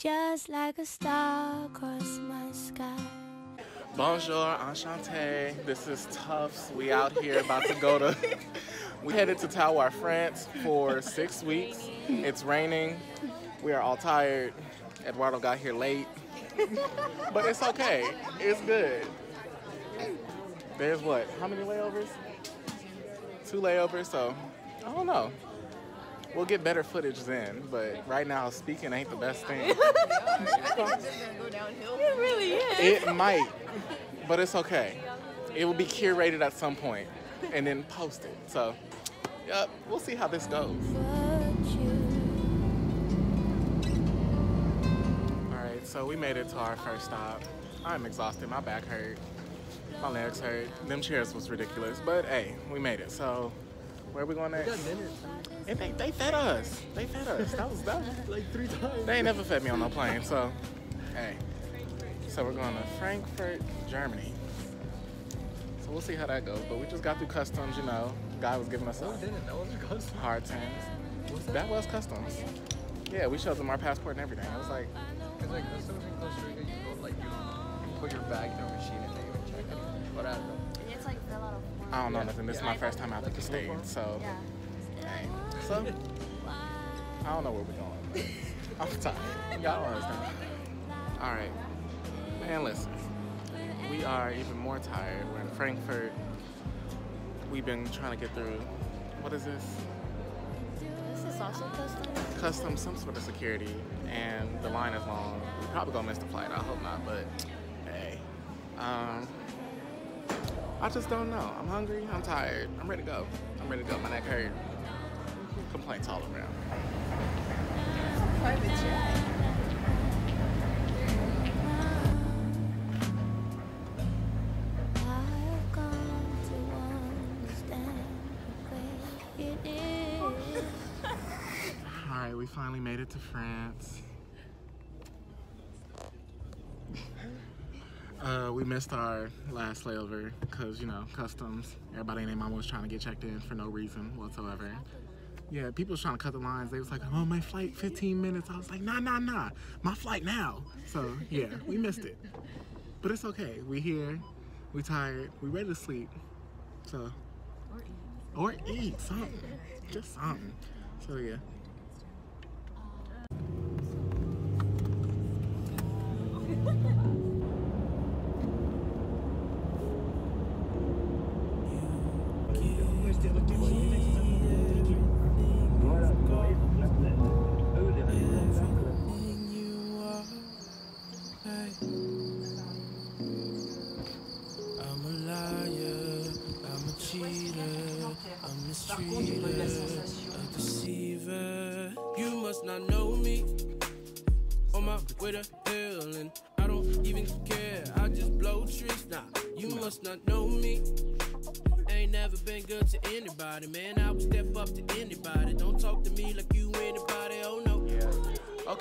just like a star across my sky. Bonjour, enchanté. This is Tufts. We out here about to go to. we headed to Talloires, France for six weeks. It's raining. We are all tired. Eduardo got here late, but it's okay. It's good. There's what? How many layovers? Two layovers. So I don't know. We'll get better footage then, but right now speaking ain't the best thing. It's gonna go downhill. It really is. It might, but it's okay. It will be curated at some point and then posted. So, yep, we'll see how this goes. All right, so we made it to our first stop. I'm exhausted. My back hurt. My legs hurt. Them chairs was ridiculous, but hey, we made it. So, where are we going next? And they, they fed us. They fed us. That was that. Was, like three times. They ain't never fed me on no plane, so hey. So we're going to Frankfurt, Germany. So we'll see how that goes. But we just got through customs, you know. Guy was giving us Oh, a didn't. That wasn't custom. hard times. That was customs. Yeah, we showed them our passport and everything. It was like, Cause like customs in Costa Rica, you go like you, you put your bag in a machine and they even check it. But I don't know. It's like fill out a form. I don't know nothing. This is my first time out of the state, so Yeah. So I don't know where we're going. I'm tired. Y'all don't understand. All right, man. Listen, we are even more tired. We're in Frankfurt. We've been trying to get through. What is this? This is also custom. Customs, some sort of security, and the line is long. We probably gonna miss the flight. I hope not, but hey. Um, I just don't know. I'm hungry. I'm tired. I'm ready to go. I'm ready to go. My neck hurt. Complaints all around. Private jet. I've come to understand how great it is. All right, we finally made it to France. Uh, we missed our last layover because, you know, customs. Everybody and their mama was trying to get checked in for no reason whatsoever. Yeah, people was trying to cut the lines. They was like, oh, my flight 15 minutes. I was like, nah, nah, nah. My flight now. So, yeah, we missed it. But it's okay. We here. We tired. We ready to sleep. So, or eat something. Just something. So, yeah. A deceiver. You must not know me. On my way to hell, and I don't even care. I just blow trees. now. You must not know me. Ain't never been good to anybody, man. I would step up to anybody.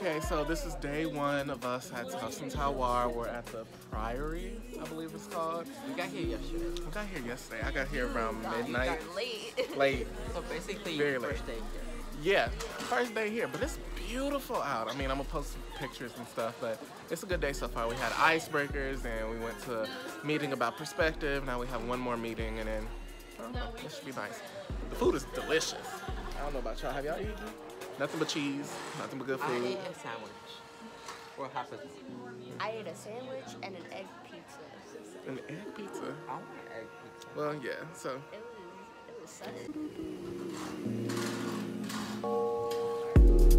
Okay, so this is day one of us at Tufts Tower. We're at the Priory, I believe it's called. We got here yesterday. We got here yesterday. I got here around midnight. Late. Late. So basically, Very late. first day here. Yeah, first day here, but it's beautiful out. I mean, I'm gonna post some pictures and stuff, but it's a good day so far. We had icebreakers and we went to a meeting about perspective. Now we have one more meeting and then I don't know, this should be nice. The food is delicious. I don't know about y'all. Have y'all eaten? Nothing but cheese, nothing but good food. I food. ate a sandwich. Or half a I ate a sandwich and an egg pizza. An egg pizza. I want egg pizza. Well, yeah, so It was it was sudden.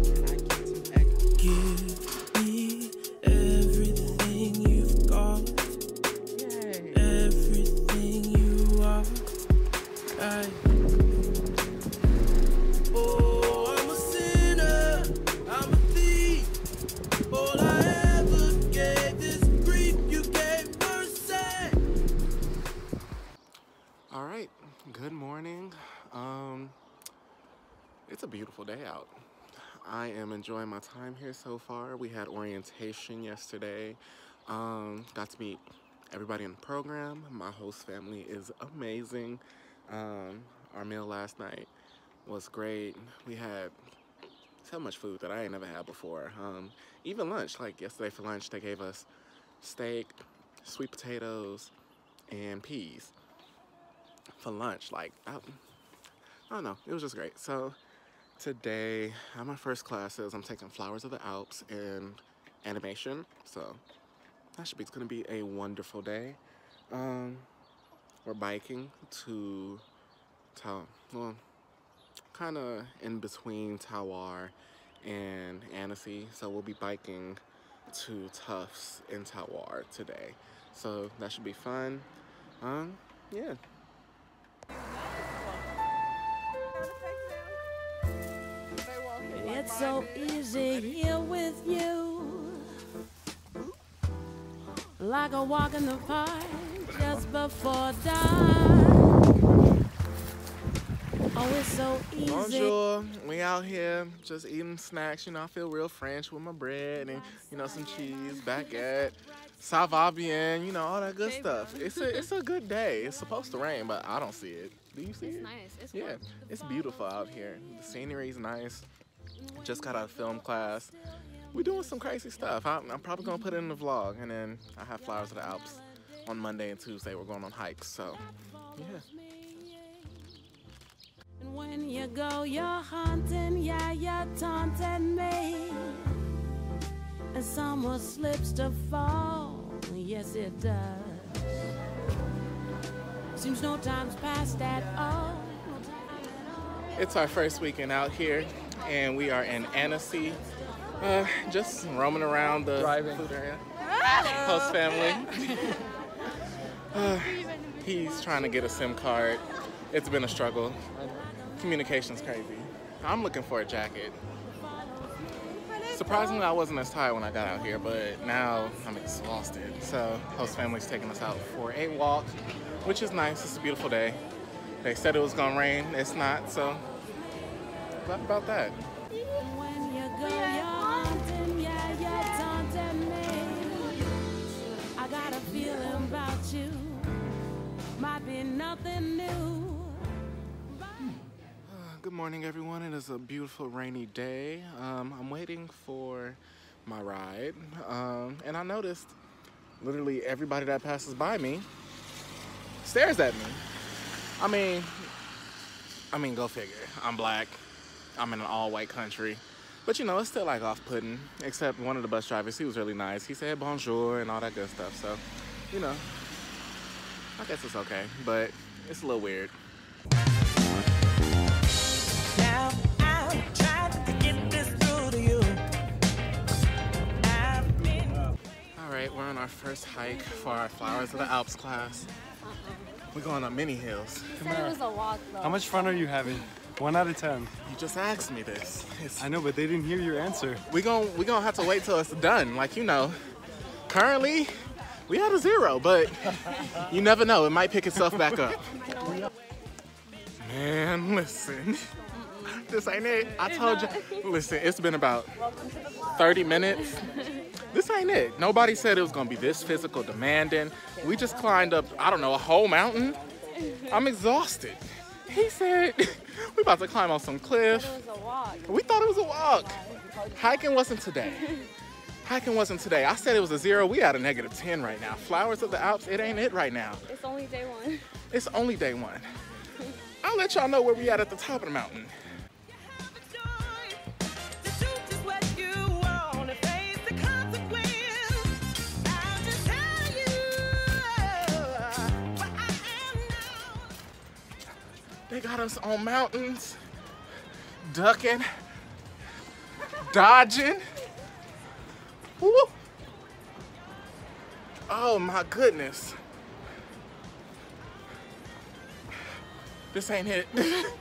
Can I get some egg? Give I am enjoying my time here so far. We had orientation yesterday. Um, got to meet everybody in the program. My host family is amazing. Um, our meal last night was great. We had so much food that I ain't never had before. Um, even lunch, like yesterday for lunch, they gave us steak, sweet potatoes, and peas for lunch. Like, I, I don't know, it was just great. So today, at my first classes, I'm taking Flowers of the Alps and animation. So that should be, it's gonna be a wonderful day. Um, we're biking to Tau, well, kind of in between Talloires and Annecy. So we'll be biking to Tufts in Talloires today. So that should be fun. Um, yeah. It's so easy here with you. Like a walk in the park just before dawn. Oh, it's so easy. Bonjour. We out here just eating snacks. You know, I feel real French with my bread and, you know, some cheese, baguette, ça va bien, you know, all that good stuff. It's a, it's a good day. It's supposed to rain, but I don't see it. Do you see It's it? nice. It's Yeah, fun. it's beautiful out here. The scenery is nice. Just got out of film class. We're doing some crazy stuff. I'm, I'm probably gonna put it in the vlog, and then I have Flowers of the Alps on Monday and Tuesday. We're going on hikes, so yeah. And when you go, you're hunting, yeah, you're taunting me. And someone slips to fall, yes, it does. Seems no time's passed at all. It's our first weekend out here, and we are in Annecy, uh, just roaming around the Driving. food area. Host family. Uh, he's trying to get a SIM card. It's been a struggle. Communication's crazy. I'm looking for a jacket. Surprisingly, I wasn't as tired when I got out here, but now I'm exhausted. So, host family's taking us out for a walk, which is nice. It's a beautiful day. They said it was gonna rain. It's not, so glad about that. New. Good morning, everyone. It is a beautiful rainy day. Um, I'm waiting for my ride, um, and I noticed literally everybody that passes by me stares at me. I mean, I mean, go figure. I'm black. I'm in an all-white country, but you know, it's still like off-putting. Except one of the bus drivers, he was really nice. He said bonjour and all that good stuff. So, you know, I guess it's okay, but it's a little weird. Now I'm trying to get this through to you. I've been All right, we're on our first hike for our Flowers of the Alps class. We're going up many hills. He said it was a walk though. How much fun are you having? One out of ten. You just asked me this. It's, I know, but they didn't hear your answer. we gon' we gonna have to wait till it's done. Like you know, currently we had a zero, but you never know. It might pick itself back up. Man, listen. This ain't it. I told you. Listen, it's been about 30 minutes. This ain't it. Nobody said it was gonna be this physical demanding. We just climbed up, I don't know, a whole mountain. I'm exhausted. He said we about to climb on some cliff. It was a walk. We thought it was a walk. Hiking wasn't today. Hiking wasn't today. I said it was a zero. We at a negative 10 right now. Flowers of the Alps, it ain't it right now. It's only day one. It's only day one. I'll let y'all know where we at at the top of the mountain. They got us on mountains, ducking, dodging. Woo. Oh my goodness. This ain't it.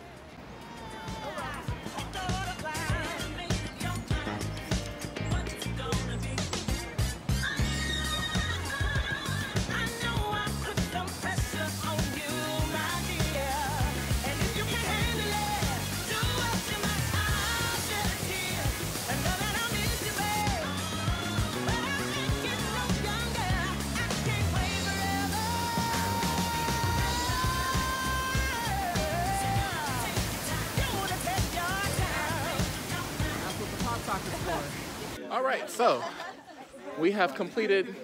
All right, so we have completed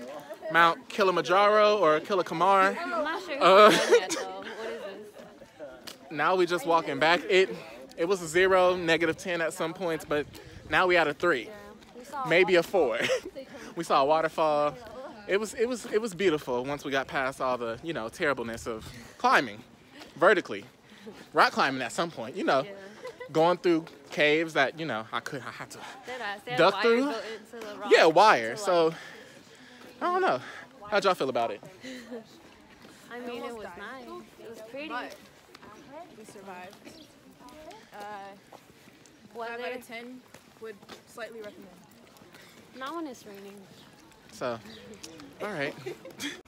Mount Kilimanjaro or Kilikamar. I'm not sure Uh, if it's done yet. What is this? Now we just walking back. It it was a zero, negative ten at some points, but now we at a three, maybe a four. we saw a waterfall. It was it was it was beautiful once we got past all the you know terribleness of climbing vertically, rock climbing at some point. You know, going through caves that you know I could I had to Dead ass. They had duck through. built into the rock Yeah, to, wire. like- So I don't know. How'd y'all feel about it? I mean, it was nice. It was pretty. But we survived. Uh, Was five there? out of ten would slightly recommend. Not when it's raining. So, all right.